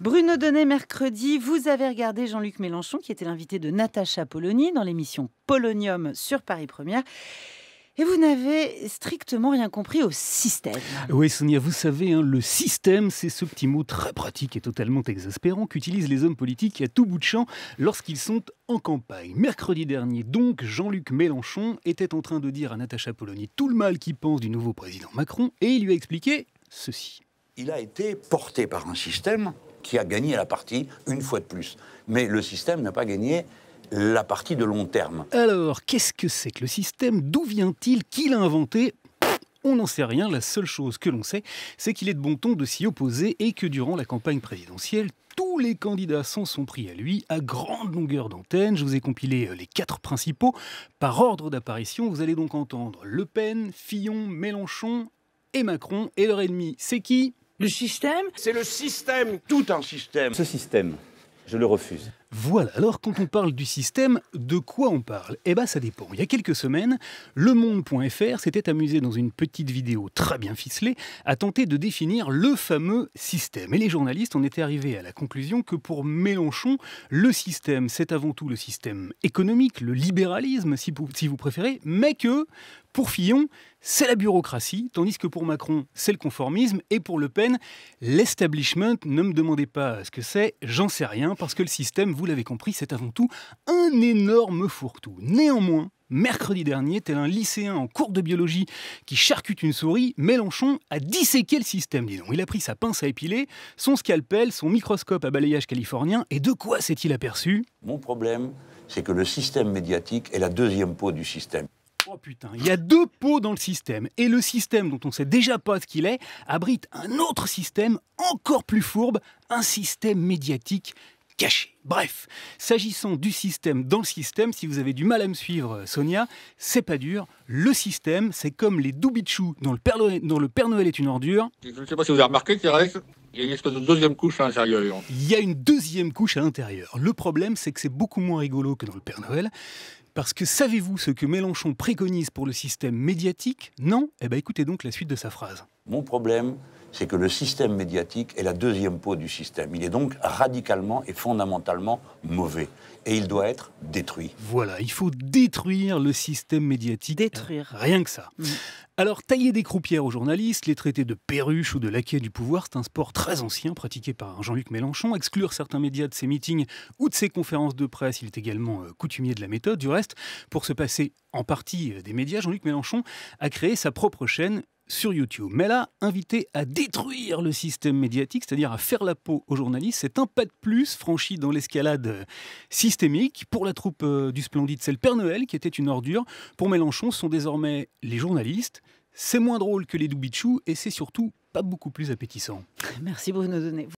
Bruno Donnet, mercredi, vous avez regardé Jean-Luc Mélenchon, qui était l'invité de Natacha Polony dans l'émission Polonium sur Paris Première. Et vous n'avez strictement rien compris au système. Oui, Sonia, vous savez, hein, le système, c'est ce petit mot très pratique et totalement exaspérant qu'utilisent les hommes politiques à tout bout de champ lorsqu'ils sont en campagne. Mercredi dernier, donc, Jean-Luc Mélenchon était en train de dire à Natacha Polony tout le mal qu'il pense du nouveau président Macron et il lui a expliqué ceci. Il a été porté par un système qui a gagné la partie une fois de plus. Mais le système n'a pas gagné la partie de long terme. Alors, qu'est-ce que c'est que le système? D'où vient-il? Qui l'a inventé? On n'en sait rien, la seule chose que l'on sait, c'est qu'il est de bon ton de s'y opposer et que durant la campagne présidentielle, tous les candidats s'en sont pris à lui à grande longueur d'antenne. Je vous ai compilé euh, les quatre principaux. Par ordre d'apparition, vous allez donc entendre Le Pen, Fillon, Mélenchon et Macron. Et leur ennemi, c'est qui? Le système C'est le système, tout un système. Ce système, je le refuse. Voilà, alors quand on parle du système, de quoi on parle? Eh bien ça dépend. Il y a quelques semaines, Le Monde.fr s'était amusé dans une petite vidéo très bien ficelée à tenter de définir le fameux système. Et les journalistes en étaient arrivés à la conclusion que pour Mélenchon, le système, c'est avant tout le système économique, le libéralisme si vous, préférez, mais que pour Fillon, c'est la bureaucratie, tandis que pour Macron, c'est le conformisme, et pour Le Pen, l'establishment. Ne me demandez pas ce que c'est, j'en sais rien, parce que le système, vous vous l'avez compris, c'est avant tout un énorme fourre-tout. Néanmoins, mercredi dernier, tel un lycéen en cours de biologie qui charcute une souris, Mélenchon a disséqué le système, disons. Il a pris sa pince à épiler, son scalpel, son microscope à balayage californien, et de quoi s'est-il aperçu? Mon problème, c'est que le système médiatique est la deuxième peau du système. Oh putain, il y a deux pots dans le système. Et le système dont on sait déjà pas ce qu'il est abrite un autre système encore plus fourbe, un système médiatique caché. Bref, s'agissant du système dans le système, si vous avez du mal à me suivre, Sonia, c'est pas dur. Le système, c'est comme les doubichous dont le Père Noël, dont le Père Noël est une ordure. Je ne sais pas si vous avez remarqué, Thérèse, il y a une espèce de deuxième couche à l'intérieur. Il y a une deuxième couche à l'intérieur. Le problème, c'est que c'est beaucoup moins rigolo que dans le Père Noël. Parce que savez-vous ce que Mélenchon préconise pour le système médiatique? Non? Eh bien écoutez donc la suite de sa phrase. Mon problème, c'est que le système médiatique est la deuxième peau du système. Il est donc radicalement et fondamentalement mauvais. Et il doit être détruit. Voilà, il faut détruire le système médiatique. Détruire. Rien que ça. Mm. Alors, tailler des croupières aux journalistes, les traiter de perruches ou de laquais du pouvoir, c'est un sport très ancien pratiqué par Jean-Luc Mélenchon. Exclure certains médias de ses meetings ou de ses conférences de presse, il est également euh, coutumier de la méthode. Du reste, pour se passer en partie euh, des médias, Jean-Luc Mélenchon a créé sa propre chaîne sur YouTube. Mais là, invité à détruire le système médiatique, c'est-à-dire à faire la peau aux journalistes, c'est un pas de plus franchi dans l'escalade systémique. Pour la troupe euh, du Splendide, c'est le Père Noël qui était une ordure. Pour Mélenchon, ce sont désormais les journalistes. C'est moins drôle que les Doubichou et c'est surtout pas beaucoup plus appétissant. Merci Bruno Donnet.